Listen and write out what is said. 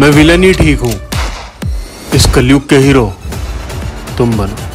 मैं विलन ही ठीक हूँ। इस कलयुग के हीरो तुम बनो।